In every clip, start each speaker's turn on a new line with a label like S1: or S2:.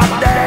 S1: mandé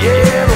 S1: Yeah,